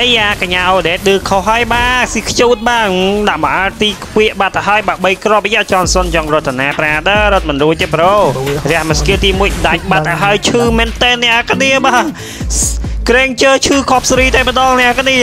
អីយ៉ាកញ្ញាអូដេតឌឺខុសហើយបាទស៊ីខ្ជូតបាទដាក់មកទីខ្វៀកបាត់ទៅហើយបាទ3គ្រាប់យ៉ាចនសុនចង់រតនាប្រាដឺរត់មិនរួចទេប្រូរះមកស្គីលទី1ដាច់បាត់ទៅហើយឈឺមែនតើអ្នកគ្នាបាទក្រែងជើឈឺខប់សេរីតែម្ដងអ្នកគ្នា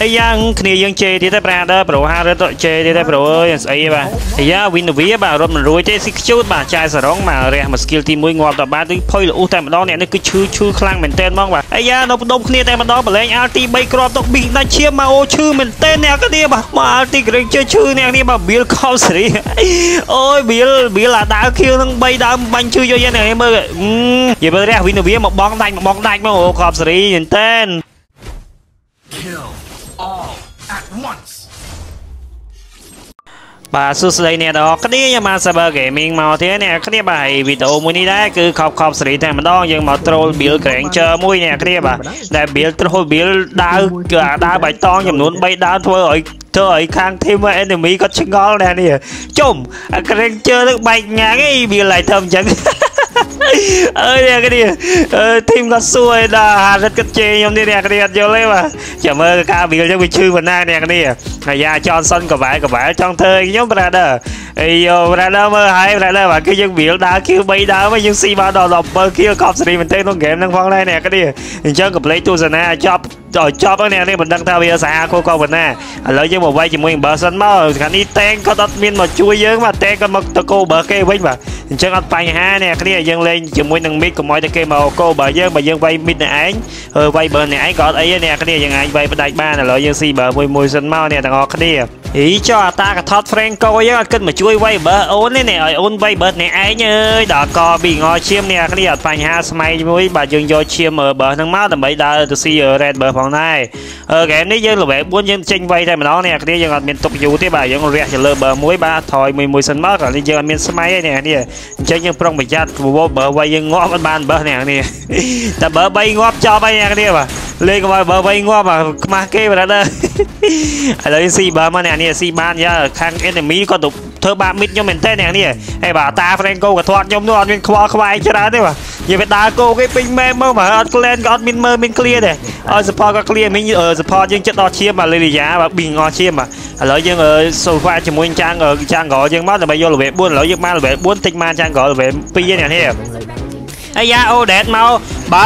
អីយ៉ាងគ្នាយើងជេរទៀតទេប្រាដឺប្រូហារត់ជេរទៀតទេប្រូអើយស្អីបាទអីយ៉ាវិនវីបាទរត់មិនរួចទេស៊ីខ្ជូតបាទចាយសរងមករះមកស្គីលទី1ងាប់ដល់បាទគឺផុយលឧសតែម្ដងអ្នកនេះគឺឈឺឈឺខ្លាំងមែនតើហ្មងបាទអីយ៉ានៅបដុំគ្នាតែម្ដងបលែង RT 3គ្រាប់ទុកប៊ីដាច់ឈាមមកអូឈឺមែនតើអ្នកគ្នាបាទមក RT ក្រែងជើឈឺអ្នកនេះបាទប៊ីលខោសេរីអូយប៊ីលប៊ីលអាដាវខៀវនឹង3ដើមបាញ់ឈឺយកយ៉ាងនេះមើលនិយាយមើលរះវិនវីមកបងដាច់មកបងដាច់មកអូខប់សេរីមែនតើ Kill បាទសួស្តីអ្នកទាំងអស់គ្នាខ្ញុំបាន Cyber Gaming មកទៀតអ្នកគ្នាបាទហើយវីដេអូមួយនេះដែរគឺខប់ខប់សេរីតែម្ដងយើងមក troll build Granger មួយអ្នកគ្នាបាទដែល build troll build ដាវគឺអាដាវបៃតងចំនួន3ដាវធ្វើឲ្យធ្វើឲ្យខាង team enemy គាត់ឆ្ងល់ដែរនេះជុំអា Granger នឹងបែកញ៉ាំងឯង build lại ធ្វើអញ្ចឹង អើយអ្នកគ្នាអឺធីមគាត់សួរឯដល់ហារិតគាត់ជេរខ្ញុំនេះអ្នកគ្នាអត់យល់ទេបាទចាំមើលការវាចឹងវាឈឺប៉ុណ្ណាអ្នកគ្នាអាយ៉ាចនសុនកវ៉ែកវ៉ែចង់ធ្វើឲ្យខ្ញុំ brother អីយោ brother មើលហើយ brother បាទគឺយើងវាលដើរគៀវ3ដើរមកយើងស៊ីមកដល់17គៀវកប់សេរីមែនទេក្នុងហ្គេមហ្នឹងផងដែរអ្នកគ្នាអញ្ចឹងកំ plei ទស្សនាចប់ ដល់ចប់ហ្នឹងអ្នកនេះមិនដឹងថាវាសាហាវគោកប៉ុណ្ណាឥឡូវយើងមកវាយជាមួយ Burson មកខាងនេះតែងគាត់អត់មានមកជួយយើងបាទតែងគាត់មកទៅគោបើគេវិញបាទអញ្ចឹងអត់បញ្ហាអ្នកគ្នាយើងលេងជាមួយនឹង mid កុំឲ្យតែគេមកគោបើយើងបើយើងវាយ mid អ្នកឯងហើយវាយ burn អ្នកឯងក៏អត់អីទេអ្នកគ្នាយើងអាចវាយផ្ដាច់បានឥឡូវយើងស៊ីបើមួយមួយសិនមកអ្នកទាំងអស់គ្នាអីចុះអាតាកថត Franco យើងអត់គិតមកជួយវាយបើអូនទេនេះឲ្យអូនវាយបើអ្នកឯងអើយដល់កពីងឈាមអ្នកគ្នាអត់បញ្ហាស្មៃមួយបាទយើងយកឈាមបើហ្នឹងមកដើម្បីដើរទៅស៊ី red បើផងដែរអឺហ្គេមនេះយើង level 4យើងចេញវាយតែម្ដងអ្នកគ្នាយើងអត់មានទុកយូរទេបាទយើងរះទៅលើបើមួយបាទថយមួយមួយសិនមកគ្រាន់តែយើងអត់មានស្មៃទេអ្នកគ្នាអញ្ចឹងយើងប្រុងប្រយ័ត្នបើវាយយើងងាប់អត់បានបើអ្នកគ្នាតែបើ3ងាប់ចប់ហើយអ្នកគ្នាបាទលេងកុំឲ្យបើ3ងាប់បាទខ្មាស់គេបាទឥឡូវស៊ីបើមកអ្នកនេះស៊ីបានយ៉ាខាង enemy គាត់ទៅធ្វើបាបមីតខ្ញុំមែនតើអ្នកនេះហើយបាទតា Franco ក៏ធាត់ខ្ញុំនោះអត់មានខ្វល់ខ្វាយច្រើនទេបាទ និយាយទៅដើរគោគេពេញមែមកបាទអត់ clan ក៏អត់មានមើលមាន clear ដែរឲ្យ support ក៏ clear មីង support យើងចិត្តដល់ឈាមបាទលីលីយ៉ាបាទប៊ីងអស់ឈាមបាទឥឡូវយើង sofa ជាមួយចាងចាងក្រយើងមកដើម្បីយក level 4ឥឡូវយើងបាន level 4តិចមកចាងក្រ level 2អ្នកនេះអាយ៉ាអូដេតមកបើ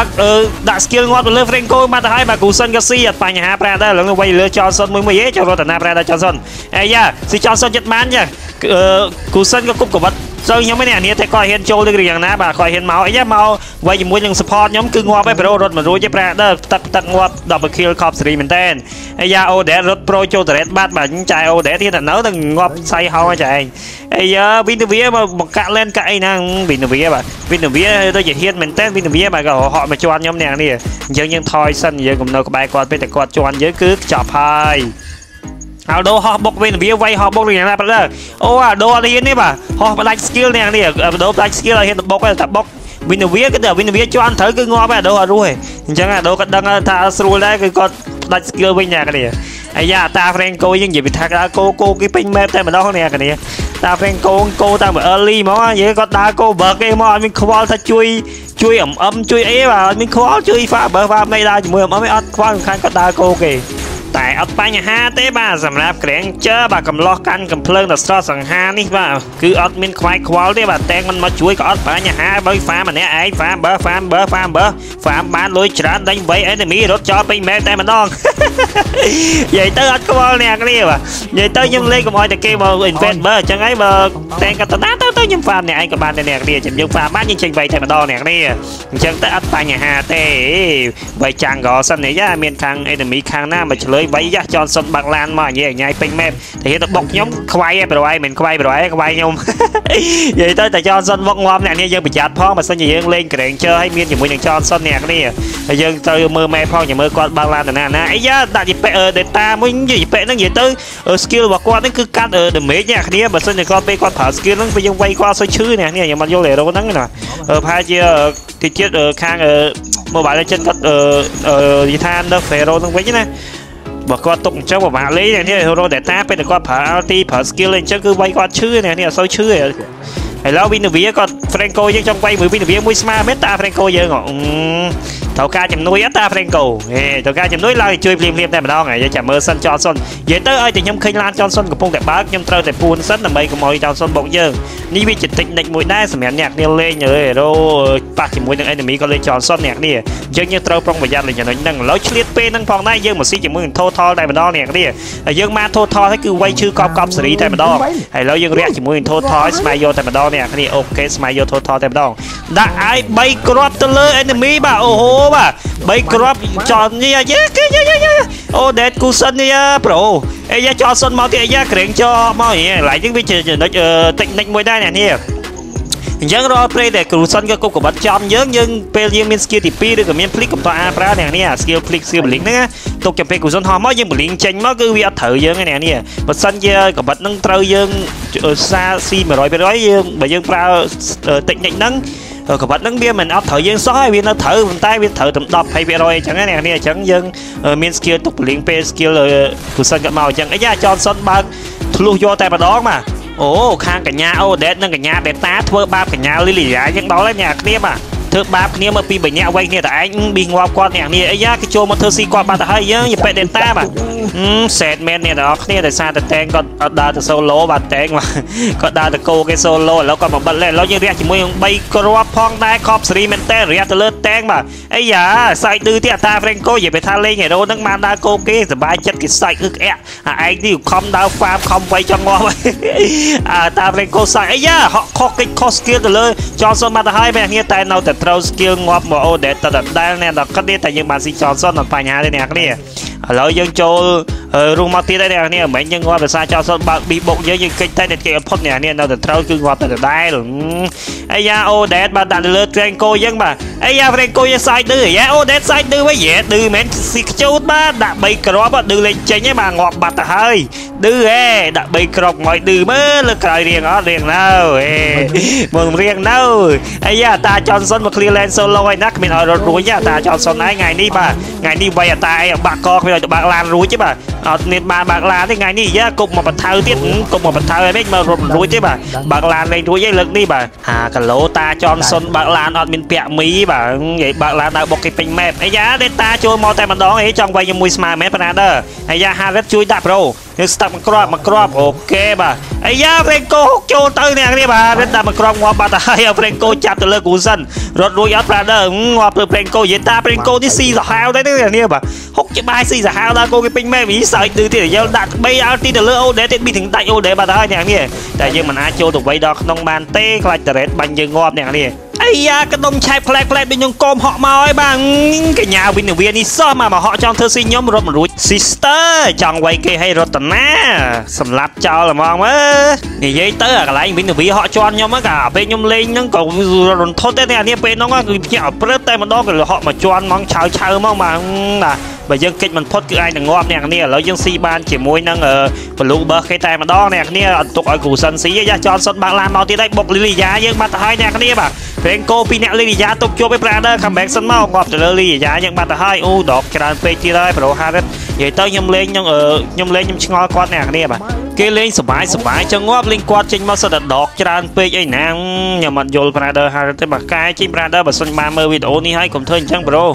ដាក់ skill ងាប់ទៅលើ Franco មកទៅហើយបាទគូសិនក៏ស៊ីអត់បញ្ហាប្រាដែរឥឡូវវាយលើចលសុនមួយមួយឯងចូលរតនាប្រាដែរចលសុនអាយ៉ាស៊ីចលសុនចិត្តបានចាគូសិនក៏គប់កវត្តចូលខ្ញុំនេះអានេះតែគាត់ហ៊ានចូលទៅយ៉ាងណាបាទគាត់ហ៊ានមកអីយ៉ាមកវាយជាមួយនឹង support ខ្ញុំគឺងាប់ឯងប្រូរត់មិនរួចទេប្រាដែរទឹកទឹកងាប់ double kill ខប់សេរីមែនតើអាយ៉ាអូដេតរត់ pro ចូលតរ៉េតបាត់បាទចាយអូដេតទៀតនៅទៅងាប់សៃហោចាឯងអាយ៉ាវីនវីមកបង្កាក់លែនកាក់អីណាវីនវីបាទវីនវីទៅជាហ៊ានមែនតើវីនវីបាទក៏ហក់មកជន់ខ្ញុំនេះនេះអញ្ចឹងយើងថយសិនយើងកុំនៅក្បែរគាត់ពេកតែគាត់ជន់យើងគឺចប់ហើយ អាដូហោះបុកវិញវាវាយហោះបុកយ៉ាងណាប្រដៅអូអាដូអត់ហ៊ានទេបាទហោះផ្ដាច់ skill នេះនេះអាដូផ្ដាច់ skill ឲ្យហ៊ានទៅបុកតែបុកវិនវាគឺតែវិនវាជន់ត្រូវគឺងាប់ឯអាដូអត់រស់ឯងអញ្ចឹងអាដូក៏ដឹងថាស្រួលដែរគឺគាត់ផ្ដាច់ skill វិញណាគ្នាអាយ៉ាតា Franco យើងនិយាយពីថាគោគោគេពេញ map តែម្ដងនេះគ្នាតា Franco គោតាំងពី early ហ្មងនិយាយគាត់ដើរគោ burg គេមកអត់មានខ្វល់ថាជួយជួយអំអឹមជួយអីបាទអត់មានខ្វល់ជួយ fa burg fa មិនដើរជាមួយអំអឹមអត់ខ្វល់សំខាន់គាត់ដើរគោគេ តែអត់បញ្ហាទេបាទសម្រាប់ក្រែងជើបាទកំឡោះកាន់កំភ្លើងដល់ស្រស់សង្ហានេះបាទគឺអត់មានខ្វាយខ្វល់ទេបាទតែងមិនមកជួយក៏អត់បញ្ហាបើហ្វាម្នាក់ឯងហ្វាបើហ្វាបើហ្វាបើហ្វាបានលុយច្រើនដេញវៃអេនីមីរត់ចោលពេញមែនតែម្ដងនិយាយទៅអត់ខ្វល់អ្នកគ្នាបាទនិយាយទៅខ្ញុំលេងកុំឲ្យតែគេមក invest បើអញ្ចឹងហើយបើតែងកតណាទៅទៅខ្ញុំហ្វាអ្នកឯងក៏បានតែអ្នកគ្នាចាំយើងហ្វាបានយើងចេញវៃតែម្ដងអ្នកគ្នាអញ្ចឹងទៅអត់បញ្ហាទេវៃចាំងក៏សិននេះយ៉ាមានខាង enemy ខាងណាមកឆ្លើយវៃយ៉ាចនសុនបាក់ឡានមកញ៉ៃញ៉ៃពេញម៉ែបតែហេតុទៅបុកខ្ញុំខ្វាយឯប្រវាយមិនខ្វាយប្រវាយខ្វាយខ្ញុំនិយាយទៅតែចនសុនវឹកងាប់អ្នកនេះយើងប្រយ័ត្នផងបើសិនជាយើងលេងក្រែងជើឲ្យមានជាមួយនឹងចនសុនអ្នកនេះហើយយើងទៅមើលម៉ែផងចាំមើលគាត់បាក់ឡានទៅណាណាអីយ៉ាដាក់ជីប៉េ data មួយជីប៉េហ្នឹងនិយាយទៅ skill របស់គាត់ហ្នឹងគឺកាត់ damage អ្នកគ្នាបើសិនជាគាត់ពេលគាត់ប្រើ skill ហ្នឹងពេលយើងវាយគាត់សុយឈឺអ្នកនេះខ្ញុំអត់យល់ hero ហ្នឹងណាប្រហែលជាទីជាតិខាង Mobile Legends គាត់និយាយថា nerf hero ហ្នឹងវិញណា បើគាត់ទុកអញ្ចឹងពិបាកលេងនេះ hero data ពេលតែគាត់ប្រើ ulti ប្រើ skill អញ្ចឹងគឺវាយគាត់ឈឺនេះនេះអត់សូវឈឺទេឥឡូវវិនវីគាត់ Franco យើងចង់វាយមួយវិនវីមួយស្មើមែនតា Franco យើងហ៎ត្រូវការជំនួយអត់តា Franco ហេត្រូវការជំនួយឡើងជួយភ្លាមៗតែម្ដងហើយចាំមើលសិន Johnson និយាយទៅឲ្យតែខ្ញុំឃើញឡាន Johnson កំពុងតែបើកខ្ញុំត្រូវតែពួនសិនដើម្បីកុំឲ្យ Johnson បុកយើងនេះវាជាតិចនិចមួយដែរសម្រាប់អ្នកគ្នាលេងអើយរោប៉ះជាមួយនឹង enemy ក៏លេង Johnson អ្នកគ្នាអញ្ចឹងយើងត្រូវប្រុងប្រយ័ត្នលេងចំណុចហ្នឹងឥឡូវឆ្លៀតពេលហ្នឹងផងដែរយើងមកស៊ីជាមួយនឹង total តែម្ដងអ្នកគ្នាហើយយើងមក total ហើយគឺវាយឈឺកប់កប់សេរីតែម្ដងហើយឥឡូវយើងរាក់ជាមួយនឹង total ហើយស្មៃយកតែម្ដងអ្នកគ្នាអូខេស្មៃយក total តែម្ដងដាក់អាយ3គ្រាប់ទៅលើ enemy បាទអូហូបាទ3គ្រាប់ចន់នេះយ៉ាគេយ៉ាយ៉ាយ៉ាអូដេតគូសិននេះប្រូអីយ៉ាចោលសិនមកទៀតអីយ៉ាក្រែងចោមកនេះឡៃនេះវាជាចំណុចតិចនិចមួយដែរអ្នកនេះអញ្ចឹងរាល់ព្រៃដែលគ្រូសិនក៏គប់កបាត់ចំយើងយើងពេលយើងមាន skill ទី2ឬក៏មាន flick កំតអាប្រើអ្នកនេះ skill flick skill blink ហ្នឹងទុកចាំពេលគ្រូសិនហោះមកយើង blink ចេញមកគឺវាអត់ត្រូវយើងទេអ្នកនេះបើសិនជាកបាត់ហ្នឹងត្រូវយើងសាស៊ី100%យើងបើយើងប្រើ technique ហ្នឹង កបាត់ហ្នឹងវាមិនអត់ត្រូវយើងសោះហើយវានៅត្រូវប៉ុន្តែវាត្រូវតែ10 20%អញ្ចឹងណាអ្នកនេះអញ្ចឹងយើងមាន skill ទុក blink ពេល skill គ្រូសិនគាត់មកអញ្ចឹងអីយ៉ាចនសុនបើកធ្លុះយកតែម្ដងមកអូខាងកញ្ញាអូដេតនិងកញ្ញាបេតាធ្វើបាបកញ្ញាលីលីយ៉ាយ៉ាងដល់ហើយអ្នកគ្នាបាទធ្វើបាបគ្នាមកពី3នាក់វែងគ្នាតែឯងប៊ីងាប់គាត់អ្នកនេះអីយ៉ាគេចូលមកធ្វើស៊ីគាត់បាត់ទៅហើយយើងយពេដេតាបាទ សែតមែនអ្នកទាំងអស់គ្នាដោយសារតែតែងគាត់អត់ដើរទៅសូឡូបាទតែងគាត់ដើរទៅគោគេសូឡូឥឡូវគាត់មកបិទលេឥឡូវយើងរះជាមួយនឹង3គ្រាប់ផងដែរខប់សេរីមែនតើរះទៅលើតែងបាទអីយ៉ាសាយឌឺទៀតតាហ្វ្រេងកូនិយាយថាលេងហេរ៉ូនឹងបានដើរគោគេសบายចិត្តគេសាច់គឺក្អាក់អាឯងនេះខំដើរហ្វាមខំវាយចង់ងាប់អាតាហ្វ្រេងកូសាច់អីយ៉ាហក់ខុសកិច្ចខុសស្គីលទៅលើចនសុនមកទៅហើយបែរគ្នាតែនៅតែត្រូវ skill ងាប់មកអូដេតតដែលអ្នកដល់គិតតែយើងបានស៊ីចនសុនអត់បញ្ហាទេអ្នកគ្នា ឥឡូវយើងចូលរួមមកទៀតហើយអ្នកគ្នាមិនយើងងាប់ភាសាចោលសុនបើកប៊ីបុកយើងយើងកិច្ចតែតែគេអត់ផុតអ្នកគ្នានៅតែត្រូវគឺងាប់តែដដែលអាយ៉ាអូដេតបានដាក់លើ train កោយើងបាទអាយ៉ា train កោយើងសាយឌឺយ៉ាអូដេតសាយឌឺវិញយ៉ាឌឺមែនស៊ីខ្ជូតបាទដាក់3គ្រាប់ឌឺលេងចេញហើយបាទងាប់បាត់ទៅហើយឌឺហេដាក់3គ្រាប់ងយឌឺមើលលើក្រោយរៀងអត់រៀងនៅហេមើលរៀងនៅអាយ៉ាតាចនសុនមក clear lane solo ហើយណាគ្មានឲ្យរត់រួចតាចនសុនឯងថ្ងៃនេះបាទថ្ងៃនេះវាយតាឯងបាក់កគ្មានឲ្យទៅបើកឡានរួចទេបាទអត់មានបានបើកឡានទេថ្ងៃនេះយ៉ាគប់មកបន្ថៅទៀតគប់មកបន្ថៅហើយមិនមករត់រួចទេបាទបើកឡានលេងរួចឯងលើកនេះបាទហាគីឡូតាចនសុនបើកឡានអត់មានពាក់មីបាទនិយាយបើកឡានដើរបុកគេពេញម៉ែបអាយ៉ាដេតាចូលមកតែម្ដងអីចង់វាយជាមួយស្មើមែនប៉ាណាដឺអាយ៉ាហារិតជួយដាក់ប្រូយើងស្តាប់មួយគ្រាប់មួយគ្រាប់អូខេបាទអាយ៉ាហ្វ្រេងកូហុកចូលទៅអ្នកនេះបាទរិតដាក់មួយគ្រាប់ងាប់បាត់ទៅហើយហ្វ្រេងកូចាប់ទៅលើគូសិនរត់រួចអត់ប្រាដឺងាប់លើហ្វ្រេងកូយេតាហ្វ្រេងកូនេះស៊ីសាហាវដែរនេះនេះបាទហុកជាបាយស៊ីសាហាវដល់គោគេពេញម៉ែវីសើចឌឺទៀតយើងដាក់3អល់ទីទៅលើអូដេទៀតមីถึงដាច់អូដេបាត់ទៅហើយអ្នកនេះតែយើងមិនអាចចូលទៅវៃដល់ក្នុងបានទេខ្លាចតរ៉េតបាញ់យើងងាប់អ្នកនេះ អីយ៉ាកដុំឆែកផ្លែកផ្លែកដូចខ្ញុំកុំហក់មកហើយបាទកញ្ញាវិនវានេះសោះមកមកហក់ចង់ធ្វើស៊ីខ្ញុំរត់មិនរួច sister ចង់វាយគេឲ្យរតនាសម្លាប់ចោលហ្មងមើនិយាយទៅអាកន្លែងវិនវាហក់ជន់ខ្ញុំហ្នឹងក៏ពេលខ្ញុំលេងហ្នឹងក៏រន្ធត់ទេអានេះពេលហ្នឹងគឺភ្ញាក់ព្រឹតតែម្ដងក៏ហក់មកជន់ហ្មងឆៅឆៅហ្មងបាទ បាទបើយើងកិច្ចមិនផុតគឺអាចនឹងងាប់អ្នកគ្នាឥឡូវយើងស៊ីបានជាមួយនឹងបលូបើគេតែម្ដងអ្នកគ្នាអត់ទុកឲ្យគ្រូសិនស៊ីយ៉ាចន់សុតបាក់ឡានមកទៀតហើយបុកលីលីយ៉ាយើងបាត់ទៅហើយអ្នកគ្នាបាទព្រេងគោពីអ្នកលីលីយ៉ាទុកជាប់ឯប្រាដឺ comeback សិនមកងាប់ទៅលើលីលីយ៉ាយើងបាត់ទៅហើយអូដកច្រើនពេកទៀតហើយប្រូហារិតនិយាយទៅខ្ញុំលេងខ្ញុំខ្ញុំលេងខ្ញុំឆ្ងល់គាត់អ្នកគ្នាបាទគេលេងសបាយសបាយចឹងងាប់លេងគាត់ចេញមកសិតតែដកច្រើនពេកអីណាខ្ញុំអត់យល់ Brother ហារិតទេបាទកាយចេញ Brother បើសិនបានមើលវីដេអូនេះហើយកុំធ្វើអញ្ចឹងប្រូ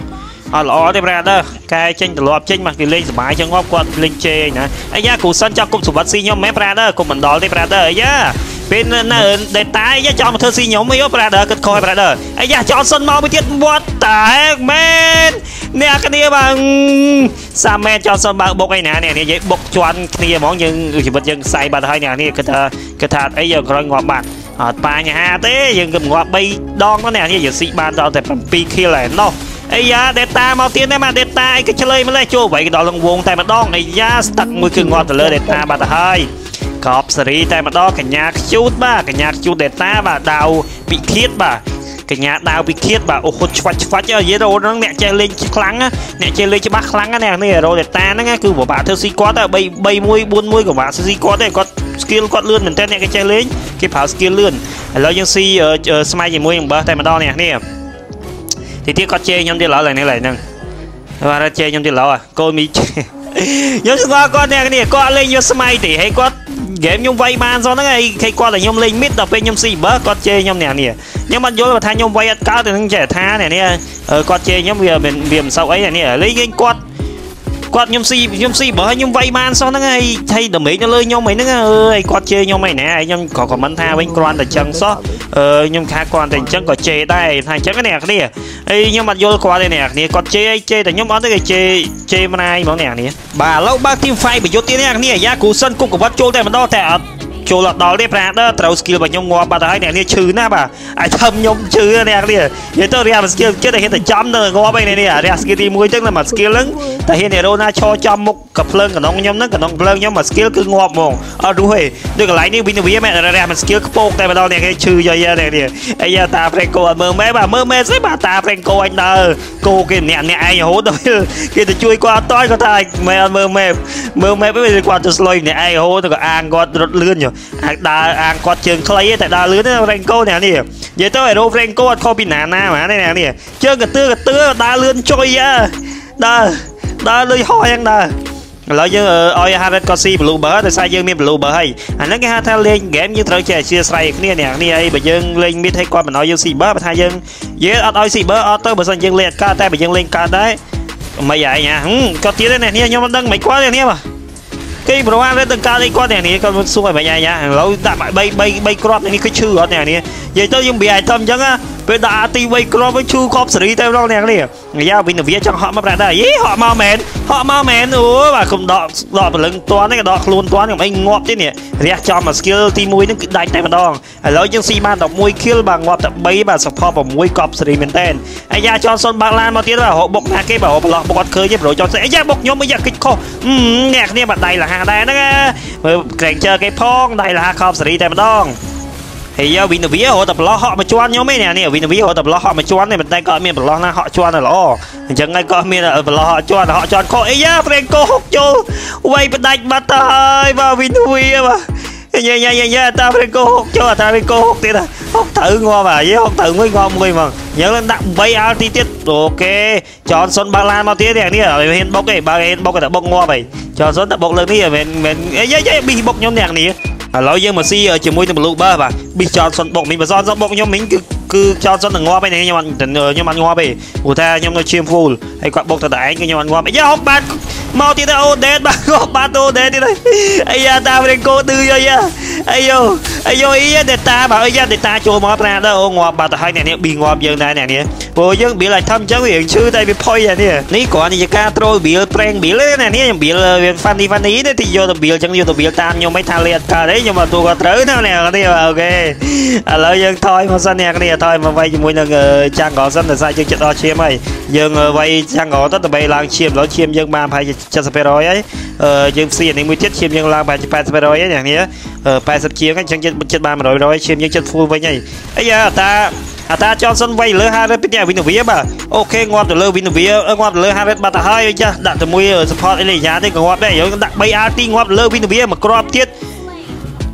អត់ល្អទេ brother កែចេញត្រឡប់ចេញមកគេលេងសុបាយចឹងងាប់គាត់លេងជេរណាអាយ៉ាគ្រូសិនចង់គប់សុវត្ថិស៊ីខ្ញុំមែន brother គុំមិនដល់ទេ brother អាយ៉ាពេលនៅ data អាយ៉ាចង់មកធ្វើស៊ីខ្ញុំអី brother គិតខុស brother អាយ៉ាចោលសិនមកមួយទៀតវត្តតែមែនអ្នកគ្នាបាទសាមែនចោលសិនបើបុកអីណាអ្នកនិយាយបុកជន់គ្នាហ្មងយើងជីវិតយើងខ្សែបាត់ហើយអ្នកនេះគិតថាគិតថាអីយើងក្រោយងាប់បាត់អត់បញ្ហាទេយើងគិតងាប់3ដងទៅអ្នកនេះយើងស៊ីបានដល់តែ7 kill ឯណោះ អាយ៉ា data មកទៀតណាបាទ data អីក៏ឆ្លើយម្លេះចូលໄວដល់លងវងតែម្ដងអាយ៉ាស្ទឹកមួយគឺងាត់ទៅលើ data បាត់ទៅហើយកប់សេរីតែម្ដងកញ្ញាខ្ជូតបាទកញ្ញាខ្ជូត data បាទដាវពិឃាតបាទកញ្ញាដាវពិឃាតបាទអូហុតឆ្វាច់ឆ្វាច់យេរ៉ូហ្នឹងអ្នកចេះលេងខ្លាំងអ្នកចេះលេងច្បាស់ខ្លាំងណានេះរ៉ូ data ហ្នឹងគឺពិបាកធ្វើស៊ីគាត់តែ3 3 1 4 1ក៏បាក់ស៊ីគាត់ទេគាត់ skill គាត់លឿនមែនតើអ្នកគេចេះលេងគេប្រើ skill លឿនឥឡូវយើងស៊ីស្មៃជាមួយនឹងបើតែម្ដងនេះនេះ ទីទៀតគាត់ជេរខ្ញុំទៀតឡើយនេះឡើយហ្នឹងបាទជេរខ្ញុំទៀតឡើយកូនមីខ្ញុំស្គាល់គាត់អ្នកនេះគាត់លេងយកស្មៃទេហើយគាត់ហ្គេមខ្ញុំវាយបានសោះហ្នឹងហើយគេគាត់តែខ្ញុំលេងមីតដល់ពេលខ្ញុំស៊ីបើគាត់ជេរខ្ញុំអ្នកនេះខ្ញុំអត់យល់ថាខ្ញុំវាយអត់កើតទៅនឹងចេះថានេះនេះគាត់ជេរខ្ញុំវាមិនវាមិនសូវអីនេះលេងលេងគាត់ គាត់ខ្ញុំស៊ីខ្ញុំស៊ីបើខ្ញុំវាយបានសោះហ្នឹងហើយហើយដមេកនៅលើខ្ញុំអីហ្នឹងអើយគាត់ជេរខ្ញុំអីណាខ្ញុំក៏ខមមិនថាវិញគ្រាន់តែចឹងសោះអឺខ្ញុំថាគ្រាន់តែអញ្ចឹងក៏ជេរដែរថាអញ្ចឹងនេះគ្នាហើយខ្ញុំអត់យល់គាត់ទេអ្នកគ្នាគាត់ជេរអីជេរតែខ្ញុំអត់ទេគេជេរជេរម្នាយហ្មងអ្នកគ្នាបាទឥឡូវបើកទីម fight ប្រយុទ្ធទៀតអ្នកគ្នាយ៉ាគ្រូសិនគុកកវត្តចូលតែម្ដងតែអត់ ចូលអត់ដល់ទេប្រាដត្រូវ skill របស់ខ្ញុំងាប់បាត់ហើយអ្នកនេះឈឺណាស់បាទអាចធ្វើខ្ញុំឈឺអ្នកនេះនិយាយទៅរៀន skill ចិត្តតែហ៊ានតែចំទៅងាប់អីនេះរៀន skill ទី1ចឹងតែមក skill ហ្នឹងតែហ៊ានហេរ៉ូណាឈរចំមុខកភ្លើងកណ្ដុងខ្ញុំហ្នឹងកណ្ដុងភ្លើងខ្ញុំមក skill គឺងាប់ហ្មងអត់រួចទេដូចកន្លែងនេះវិញវាមែនរៀនមក skill ខ្ពកតែម្ដងអ្នកគេឈឺយាយអ្នកនេះអាយ៉ាតា Franco អត់មើលមែនបាទមើលមែនស្អីបាទតា Franco អញដើរគោគេម្នាក់ម្នាក់ឯងរហូតដល់គេទៅជួយគាត់អត់តគាត់ថាមែនអត់មើលមែនមើលមែនពេលគាត់ទៅស្លុយម្នាក់ឯងរហូតទៅក៏អាងគាត់រត់លឿនអាចដើរអាងគាត់ជើងខ្លីតែដើរលឿនរ៉េងកូនេះនេះនិយាយទៅអេរ៉ូហ្វ្រេងកូអត់ខុសពីណាណាហ្មងនេះនេះជើងកទឿកទឿដើរលឿនចុយដើរដើរលុយហោះយ៉ាងដើរឥឡូវយើងឲ្យ Harret ក៏ស៊ី Blue Bird ដោយសារយើងមាន Blue Bird ហើយអាហ្នឹងគេហៅថាលេង game យើងត្រូវចេះអធិស្ឋានគ្នាអ្នកនេះហើយបើយើងលេង mid ឲ្យគាត់មិនឲ្យយើងស៊ី Bird បើថាយើងយើងអត់ឲ្យស៊ី Bird អត់ទៅបើមិនយើងលេងអត់កើតតែបើយើងលេងកើតដែរមិនឯងហ่าគាត់ទៀតទេអ្នកនេះខ្ញុំមិនដឹងមិនគាត់ទេនេះបាទ គេប្រហែលទៅកើតអីគាត់នេះគាត់សួរឲ្យបាញ់អាឥឡូវដាក់3 3 3គ្រាប់នេះគឺឈឺអត់នេះនិយាយទៅយើងវាអាយតំអញ្ចឹង ពេលដាក់ទី3គ្រាប់វិញឈឺខប់សេរីទៅម្ដងនេះនេះយ៉ាវិញវាចង់ហក់មកប្រាដែរយីហក់មកមែនហក់មកមែនអូបាទគុំដកដកព្រលឹងតាន់នេះក៏ដកខ្លួនតាន់ខ្ញុំអីងាប់ទេនេះរះចំមក skill ទី1ហ្នឹងគឺដាច់តែម្ដងឥឡូវយើងស៊ីបាន11 kill បាទងាប់តែ3បាទ support 6កប់សេរីមែនតែនអាយ៉ាចនសុនបើកឡានមកទៀតបាទរកបុកណាគេបាទរកប្រឡោះបុកអត់ឃើញទេប្រូចនសុនអាយ៉ាបុកខ្ញុំអាយ៉ាគិចខុសអ្នកគ្នាបាទដៃលហាដែរហ្នឹងមើលក្រែងជើគេផងដៃលហាខប់សេរីតែម្ដង ហើយយកវិនវីរហូតតែប្រឡោះហក់មួយជាន់ខ្ញុំឯនេះនេះវិនវីរហូតតែប្រឡោះហក់មួយជាន់នេះមិនតែក៏អត់មានប្រឡោះណាហក់ជាន់ល្អអញ្ចឹងហើយក៏មានប្រឡោះហក់ជាន់ហក់ជាន់ខុសអីយ៉ាប្រេងកោហុកចូលវាយផ្ដាច់បាត់ទៅហើយបាទវិនវីរបាទញ៉ាញ៉ាញ៉ាញ៉ាតាប្រេងកោហុកចូលតាប្រេងកោហុកទៀតហុកត្រូវងាប់បាទយេហុកត្រូវមួយងាប់មួយហ្មងយើងឡើងដាក់8អាល់ទីទៀតអូខេចនសុនបើកឡានមកទៀតនេះនេះឲ្យហ៊ានបុកទេបើហ៊ានបុកតែបុកងាប់ហីចនសុនតែបុកលើនេះមិនមិនអីយេប៊ីបុកខ្ញុំអ្នកនេះ ឥឡូវយើងមកស៊ីជាមួយនឹង blue bar បាទ big johnson បុកមីងបើ johnson បុកខ្ញុំមីងគឺគឺ johnson នឹងងាប់ឯងខ្ញុំអត់ខ្ញុំអត់ងាប់ទេព្រោះថាខ្ញុំនៅឈាម full ហើយគាត់បុកទៅតែឯងគឺខ្ញុំអត់ងាប់យ៉ាហុកបាទមកទៀតអូដេតបាទងាប់បាទអូដេតទៀតអាយ៉ាតាប្រេងកោឌឺយ៉ាយ៉ាអាយូអាយូអ៊ីដេតាបាទអាយ៉ាដេតាចូលមកប្រាដល់អូងាប់បាទទៅហើយអ្នកនេះប៊ីងាប់យើងដែរអ្នកនេះព្រោះយើងប៊ីលឲ្យធំអញ្ចឹងវាឈឺតែវាផុយអានេះនេះគ្រាន់តែជាការត្រូលប៊ីល ប្រេងប៊ីលទេអ្នកនេះខ្ញុំប៊ីលវា funny funny ទេទីយកទៅប៊ីលអញ្ចឹងយកទៅប៊ីលតាមខ្ញុំមិនថាលេអត់កើតទេខ្ញុំអត់ទូក៏ត្រូវណាអ្នកនេះអូខេឥឡូវយើងថយមកសិនអ្នកនេះថយមកវាយជាមួយនឹងចាំងកសិនតែសាច់យើងចិត្តដល់ឈាមហើយយើងវាយចាំងកទៅដើម្បីឡើងឈាមឡើយឈាមយើងបានប្រហែលជា70%ហើយយើងផ្ស៊ីអានេះមួយទៀតឈាមយើងឡើងប្រហែលជា80%ហើយអ្នកនេះ80ជាងអញ្ចឹងចិត្តចិត្តបាន100ឈាមយើងចិត្ត full វិញហើយអាយ៉ាតា អាតាចនសុនវាយលើ50ពីវិនវីបាទអូខេងាប់ទៅលើវិនវីងាប់ទៅលើ50បាត់ទៅហើយចាស់ដាក់ជាមួយ support អេលីយ៉ាទេក៏ងាប់ដែរយើងដាក់ 3RT ងាប់លើវិនវីមួយគ្រាប់ទៀត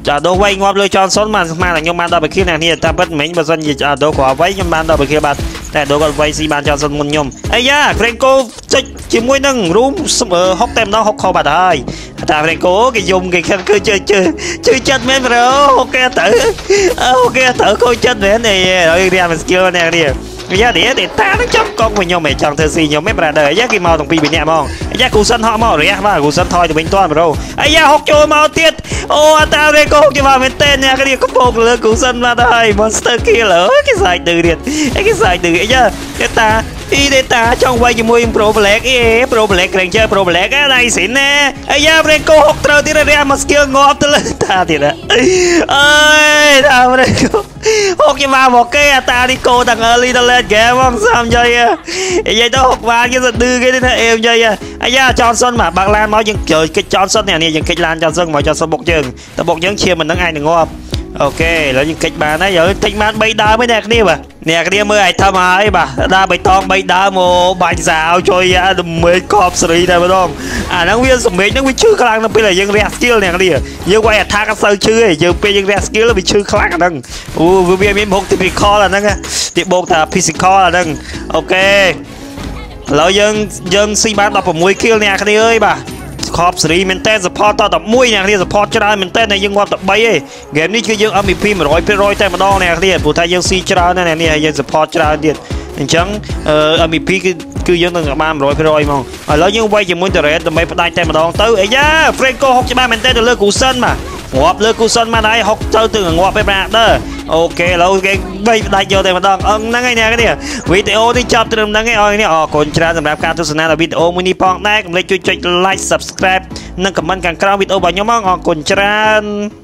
ចាដូវៃងាប់លើចនសុនបានស្មានតែខ្ញុំបានដល់បេគីអ្នកនេះតែពិតមិញបើសិនជាចាដូគ្រាប់វៃខ្ញុំបានដល់បេគីបាទ តែដូគាត់វៃស៊ីបានចនសុនមុនខ្ញុំអាយ៉ាក្រេងកូចុចជាមួយនឹងរូមហុកតែម្ដងហុកខោបាត់ហើយតាប្រេងកូគេយំគេខឹងគឺជឿជឿជឿចិត្តមែនប្រូអូខេទៅអូខេទៅកូចចិត្តមែនអីហើយរៀនមក skill អ្នកនេះ យ៉ានេះទេតានឹងចាំកង់វិញខ្ញុំឯងចង់ធ្វើស៊ីខ្ញុំឯង brother យ៉ាគេមកទាំងពីរពីរនាក់ហ្មងយ៉ាគូសិនហក់មករះបាទគូសិនថយទៅវិញតន់ប្រូអាយ៉ាហុកចូលមកទៀតអូអតារេកូហុកចូលមកមែនតើអ្នកគ្នាកំពុងលើគូសិនមកទៅហើយ monster kill អូគេសាច់ទៅទៀតអីគេសាច់ទៅយ៉ាគេតា អ៊ីដេតាចង់វាយជាមួយ Pro Black អេ Pro Black Ranger Pro Black ណៃស៊ីនណាអាយ៉ា Breko ហុកត្រូវទៀតរះមក skill ងាប់ទៅលើតាទៀតអើយតា Breko ហុកយកមកមកគេអាតានេះកោទាំង early ទៅ late game ហ្មងសំយាយនិយាយទៅហុកបានគេទៅឌឺគេទៅថាអេមយាយអាយ៉ា Johnson មកបើកឡានមកយើងចូលកិច្ច Johnson នេះយើងកិច្ចឡាន Johnson មក Johnson បុកយើងតែបុកយើងឈាមមិននឹងឯងនឹងងាប់អូខេឥឡូវយើងកិច្ចបានហើយយើងតិចបាន3ដើមឯអ្នកគ្នាបាទ អ្នកគ្នាមើលឲ្យធំហើយបាទដើរបៃតង3ដើមអូបាញ់សាវជួយអាដមេកប់សេរីតែម្ដងអាហ្នឹងវាសម្លេងហ្នឹងវាឈឺខ្លាំងនៅពេលដែលយើងរះ skill អ្នកគ្នាយើងវាយអថាក៏សូវឈឺឯងយើងពេលយើងរះ skill វាឈឺខ្លាំងអាហ្នឹងអូវាមានមុខ typical អាហ្នឹងទីបូកថា physical អាហ្នឹងអូខេឥឡូវយើងយើងស៊ីបាន16 kill អ្នកគ្នាអើយបាទ ខប់សេរីមែនតើ support ត11អ្នកគ្នា support ច្រើនមែនតើយើងងាប់តែ3ឯង game នេះគឺយើង MVP 100%តែម្ដងអ្នកគ្នាព្រោះថាយើងស៊ីច្រើនណាស់អ្នកនេះហើយយើង support ច្រើនទៀតអញ្ចឹង MVP គឺគឺយើងនឹងបាន100%ហ្មងឥឡូវយើងវាយជាមួយ Turret ដើម្បីផ្ដាច់តែម្ដងទៅអាយ៉ា Franco ហុកច្បាស់មែនតើទៅលើ Kusen បាទ ងាប់លើ Kusen មកហើយហុកទៅទៅងាប់ពេល Brother អូខេឥឡូវគេបីផ្ដាច់យកតែម្ដងអឹងហ្នឹងហើយអ្នកគ្នាវីដេអូនេះចប់ត្រឹមហ្នឹងឯងអរគ្នាអរគុណច្រើនសម្រាប់ការទស្សនាដល់វីដេអូមួយនេះផងដែរកុំភ្លេចជួយចុច like subscribe និង comment ខាងក្រោមវីដេអូរបស់ខ្ញុំផងអរគុណច្រើន